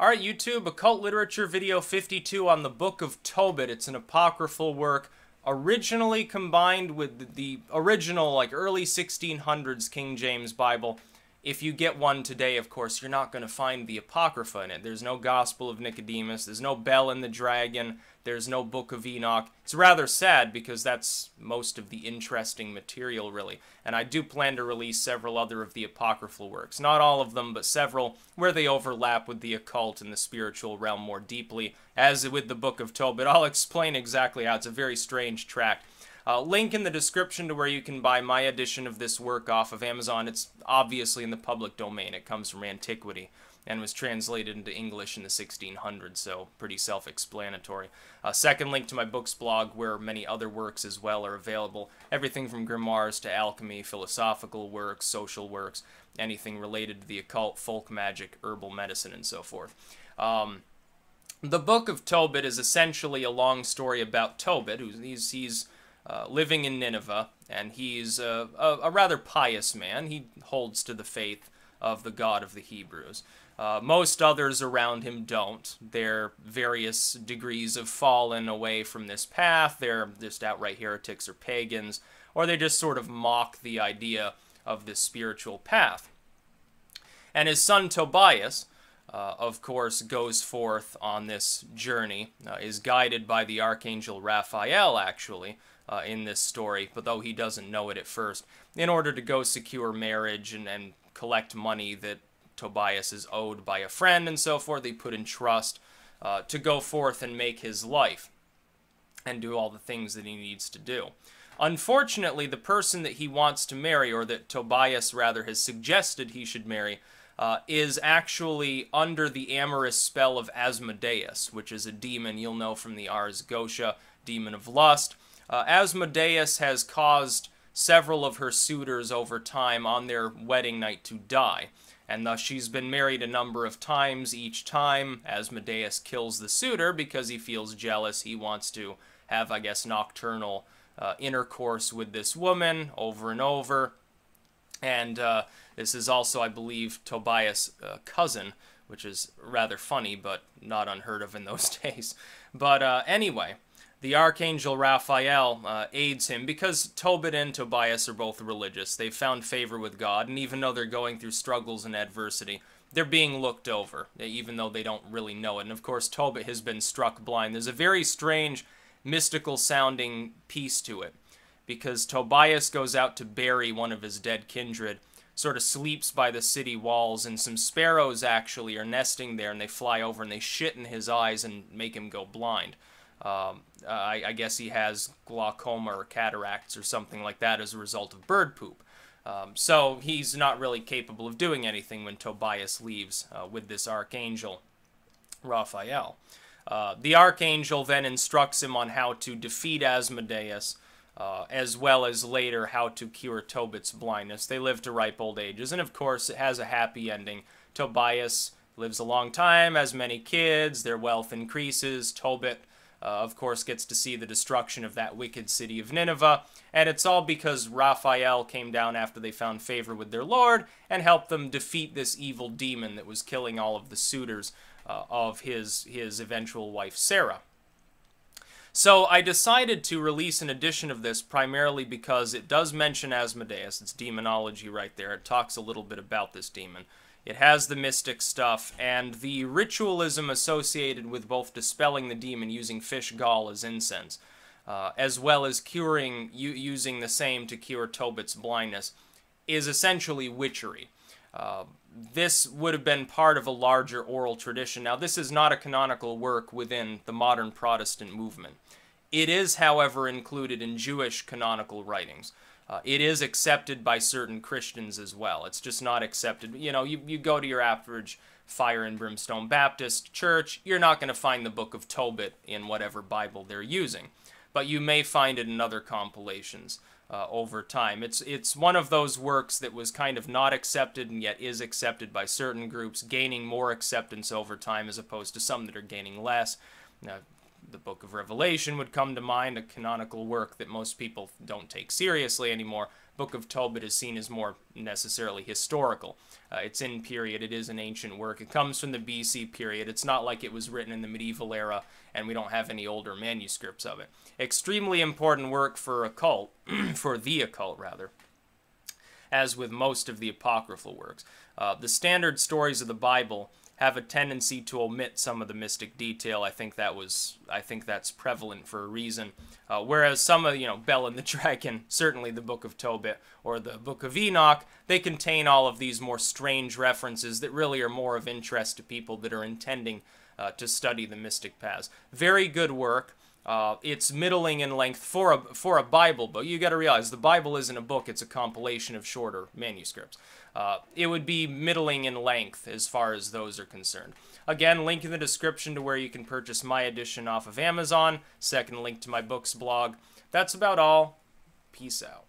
Alright, YouTube, Occult Literature Video 52 on the Book of Tobit. It's an apocryphal work originally combined with the original, like, early 1600s King James Bible. If you get one today, of course, you're not going to find the Apocrypha in it. There's no Gospel of Nicodemus, there's no Bell and the Dragon, there's no Book of Enoch. It's rather sad because that's most of the interesting material, really. And I do plan to release several other of the apocryphal works. Not all of them, but several where they overlap with the occult and the spiritual realm more deeply. As with the Book of Tobit, I'll explain exactly how it's a very strange tract. Uh, link in the description to where you can buy my edition of this work off of Amazon. It's obviously in the public domain. It comes from antiquity and was translated into English in the 1600s, so pretty self-explanatory. Uh, second link to my books blog, where many other works as well are available. Everything from grimoires to alchemy, philosophical works, social works, anything related to the occult, folk magic, herbal medicine, and so forth. Um, the Book of Tobit is essentially a long story about Tobit, who's he's, he's uh, living in Nineveh, and he's a, a, a rather pious man. He holds to the faith of the God of the Hebrews. Uh, most others around him don't. They're various degrees of fallen away from this path. They're just outright heretics or pagans, or they just sort of mock the idea of this spiritual path. And his son Tobias, uh, of course, goes forth on this journey, uh, is guided by the archangel Raphael, actually, uh, in this story, but though he doesn't know it at first, in order to go secure marriage and, and collect money that Tobias is owed by a friend and so forth. They put in trust uh, to go forth and make his life and do all the things that he needs to do. Unfortunately, the person that he wants to marry, or that Tobias rather has suggested he should marry, uh, is actually under the amorous spell of Asmodeus, which is a demon you'll know from the Ars Goetia, demon of lust. Uh, Asmodeus has caused several of her suitors over time on their wedding night to die and thus she's been married a number of times each time Asmodeus kills the suitor because he feels jealous. He wants to have, I guess, nocturnal uh, intercourse with this woman over and over. And uh, this is also, I believe, Tobias' uh, cousin, which is rather funny, but not unheard of in those days. But uh, anyway, the archangel Raphael uh, aids him because Tobit and Tobias are both religious. They've found favor with God, and even though they're going through struggles and adversity, they're being looked over, even though they don't really know it. And of course, Tobit has been struck blind. There's a very strange, mystical sounding piece to it because Tobias goes out to bury one of his dead kindred, sort of sleeps by the city walls, and some sparrows actually are nesting there, and they fly over and they shit in his eyes and make him go blind. Um, I, I, guess he has glaucoma or cataracts or something like that as a result of bird poop. Um, so he's not really capable of doing anything when Tobias leaves uh, with this archangel, Raphael. Uh, the archangel then instructs him on how to defeat Asmodeus, uh, as well as later how to cure Tobit's blindness. They live to ripe old ages, and of course, it has a happy ending. Tobias lives a long time, has many kids, their wealth increases. Tobit uh, of course, gets to see the destruction of that wicked city of Nineveh. And it's all because Raphael came down after they found favor with their lord and helped them defeat this evil demon that was killing all of the suitors uh, of his, his eventual wife, Sarah. So I decided to release an edition of this primarily because it does mention Asmodeus. It's demonology right there. It talks a little bit about this demon. It has the mystic stuff, and the ritualism associated with both dispelling the demon using fish gall as incense, uh, as well as curing using the same to cure Tobit's blindness, is essentially witchery. Uh, this would have been part of a larger oral tradition. Now, this is not a canonical work within the modern Protestant movement. It is, however, included in Jewish canonical writings. Uh, it is accepted by certain Christians as well. It's just not accepted. You know, you, you go to your average fire and brimstone Baptist church, you're not going to find the book of Tobit in whatever Bible they're using. But you may find it in other compilations uh, over time. It's, it's one of those works that was kind of not accepted and yet is accepted by certain groups, gaining more acceptance over time as opposed to some that are gaining less. Now, the book of Revelation would come to mind, a canonical work that most people don't take seriously anymore, Book of Tobit is seen as more necessarily historical. Uh, it's in period, it is an ancient work. It comes from the BC period. It's not like it was written in the medieval era and we don't have any older manuscripts of it. Extremely important work for occult, for the occult rather, as with most of the apocryphal works. Uh, the standard stories of the Bible have a tendency to omit some of the mystic detail. I think that was I think that's prevalent for a reason. Uh, whereas some of you know Bell and the Dragon, certainly the Book of Tobit or the Book of Enoch, they contain all of these more strange references that really are more of interest to people that are intending uh, to study the mystic paths. Very good work. Uh, it's middling in length for a for a Bible book. You got to realize the Bible isn't a book; it's a compilation of shorter manuscripts. Uh, it would be middling in length as far as those are concerned. Again, link in the description to where you can purchase my edition off of Amazon. Second link to my books blog. That's about all. Peace out.